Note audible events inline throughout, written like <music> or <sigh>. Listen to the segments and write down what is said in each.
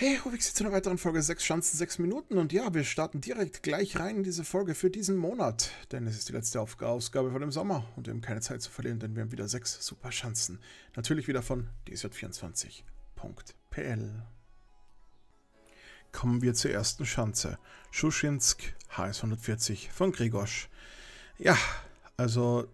Hey, Hubix zu einer weiteren Folge 6 Schanzen, 6 Minuten und ja, wir starten direkt gleich rein in diese Folge für diesen Monat, denn es ist die letzte Ausgabe von dem Sommer und wir haben keine Zeit zu verlieren, denn wir haben wieder 6 super Schanzen. Natürlich wieder von dsj24.pl. Kommen wir zur ersten Schanze. Schuschinsk HS 140 von Grigosch. Ja, also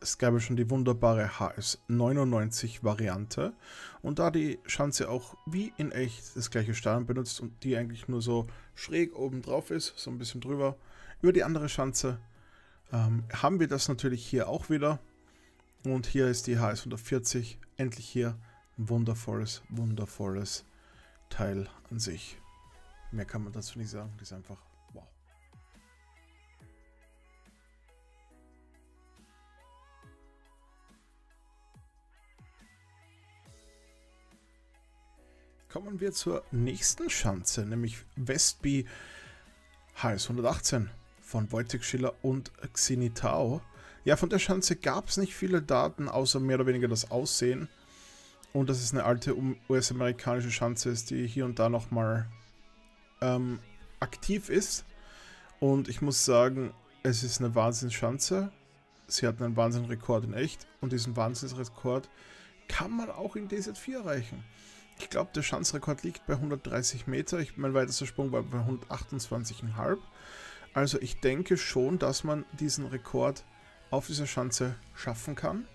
es gab ja schon die wunderbare HS99 Variante und da die Schanze auch wie in echt das gleiche Stadion benutzt und die eigentlich nur so schräg oben drauf ist, so ein bisschen drüber, über die andere Schanze, ähm, haben wir das natürlich hier auch wieder. Und hier ist die HS 140, endlich hier ein wundervolles, wundervolles Teil an sich. Mehr kann man dazu nicht sagen, die ist einfach kommen wir zur nächsten Schanze, nämlich Westby HS 118 von Wojtek Schiller und Xenitao. Ja, von der Schanze gab es nicht viele Daten, außer mehr oder weniger das Aussehen. Und dass es eine alte US-amerikanische Schanze ist, die hier und da nochmal ähm, aktiv ist. Und ich muss sagen, es ist eine Wahnsinnsschanze. Sie hat einen Wahnsinnsrekord in echt. Und diesen Wahnsinnsrekord kann man auch in DZ4 erreichen. Ich glaube, der Schanzrekord liegt bei 130 Meter. Ich, mein weitester Sprung war bei 128,5. Also ich denke schon, dass man diesen Rekord auf dieser Schanze schaffen kann.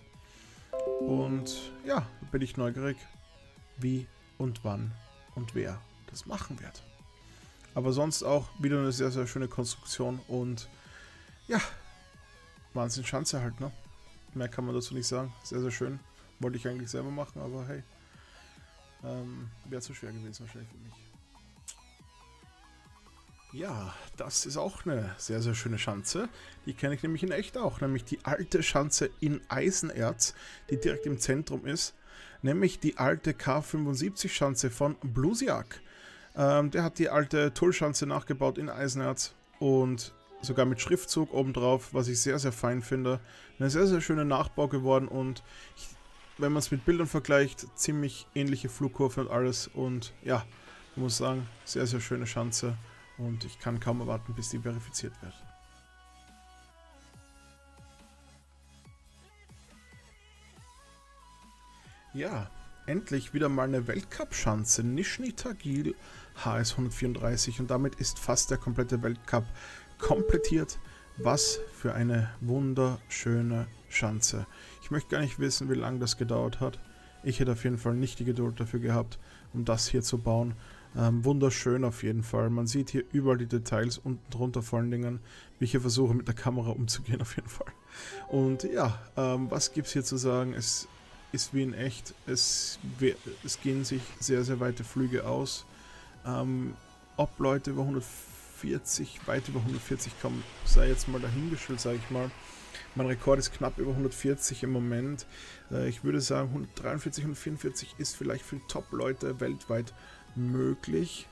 Und ja, bin ich neugierig, wie und wann und wer das machen wird. Aber sonst auch wieder eine sehr, sehr schöne Konstruktion und ja, Wahnsinn Schanze halt, ne? Mehr kann man dazu nicht sagen. Sehr, sehr schön. Wollte ich eigentlich selber machen, aber hey. Ähm, Wäre zu schwer gewesen wahrscheinlich für mich. Ja, das ist auch eine sehr, sehr schöne Schanze. Die kenne ich nämlich in echt auch, nämlich die alte Schanze in Eisenerz, die direkt im Zentrum ist. Nämlich die alte K75-Schanze von Bluesiak. Ähm, der hat die alte Tullschanze nachgebaut in Eisenerz und sogar mit Schriftzug obendrauf, was ich sehr, sehr fein finde. Eine sehr, sehr schöne Nachbau geworden und ich wenn man es mit Bildern vergleicht, ziemlich ähnliche Flugkurve und alles. Und ja, ich muss sagen, sehr, sehr schöne Schanze. Und ich kann kaum erwarten, bis die verifiziert wird. Ja, endlich wieder mal eine Weltcup-Schanze. Nishni Tagil HS 134 und damit ist fast der komplette Weltcup <laughs> komplettiert. Was für eine wunderschöne Schanze. Ich möchte gar nicht wissen, wie lange das gedauert hat. Ich hätte auf jeden Fall nicht die Geduld dafür gehabt, um das hier zu bauen. Ähm, wunderschön auf jeden Fall. Man sieht hier überall die Details unten drunter vor allen Dingen, wie ich hier versuche mit der Kamera umzugehen <laughs> auf jeden Fall. Und ja, ähm, was gibt es hier zu sagen? Es ist wie in echt. Es, es gehen sich sehr, sehr weite Flüge aus. Ähm, ob Leute über 140, weit über 140 kommen, sei jetzt mal dahingestellt, sage ich mal. Mein Rekord ist knapp über 140 im Moment. Äh, ich würde sagen, 143, 144 ist vielleicht für Top-Leute weltweit möglich.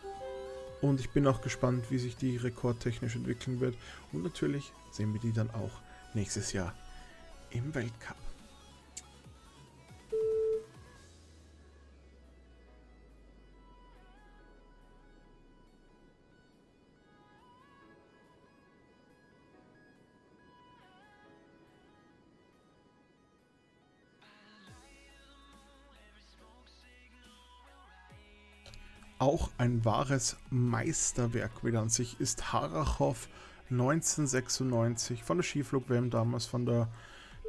Und ich bin auch gespannt, wie sich die rekordtechnisch entwickeln wird. Und natürlich sehen wir die dann auch nächstes Jahr im Weltcup. Auch ein wahres Meisterwerk wieder an sich ist Harachow 1996 von der Skiflug-WM damals, von der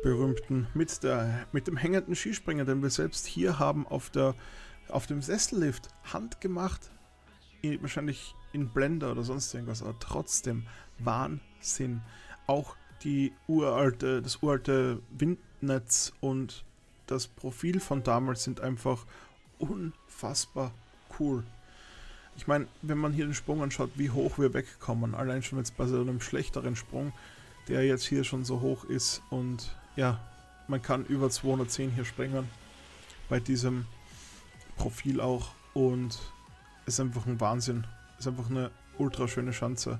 berühmten, mit, der, mit dem hängenden Skispringer, den wir selbst hier haben auf, der, auf dem Sessellift, handgemacht, wahrscheinlich in Blender oder sonst irgendwas, aber trotzdem Wahnsinn. Auch die uralte, das uralte Windnetz und das Profil von damals sind einfach unfassbar cool. Ich meine, wenn man hier den Sprung anschaut, wie hoch wir wegkommen, allein schon jetzt bei so einem schlechteren Sprung, der jetzt hier schon so hoch ist und ja, man kann über 210 hier springen bei diesem Profil auch und es ist einfach ein Wahnsinn. Es ist einfach eine ultra schöne Schanze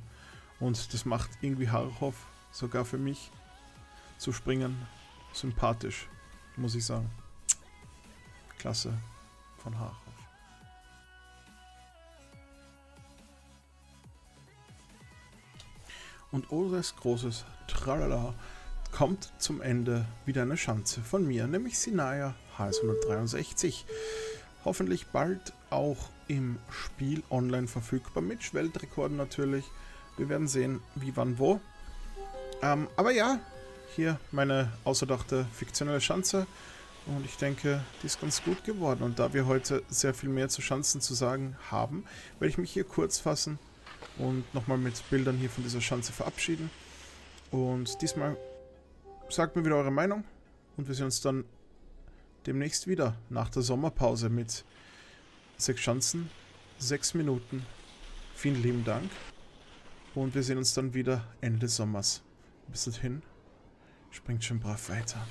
und das macht irgendwie Harhoff sogar für mich zu springen sympathisch, muss ich sagen. Klasse von Harhoff. Und ohne großes Tralala kommt zum Ende wieder eine Schanze von mir, nämlich Sinaya HS163. Hoffentlich bald auch im Spiel online verfügbar, mit Weltrekorden natürlich. Wir werden sehen, wie, wann, wo. Ähm, aber ja, hier meine ausgedachte fiktionelle Schanze. Und ich denke, die ist ganz gut geworden. Und da wir heute sehr viel mehr zu Schanzen zu sagen haben, werde ich mich hier kurz fassen und nochmal mit Bildern hier von dieser Schanze verabschieden. Und diesmal sagt mir wieder eure Meinung und wir sehen uns dann demnächst wieder nach der Sommerpause mit sechs Schanzen, sechs Minuten. Vielen lieben Dank und wir sehen uns dann wieder Ende des Sommers. Bis dahin, springt schön brav weiter.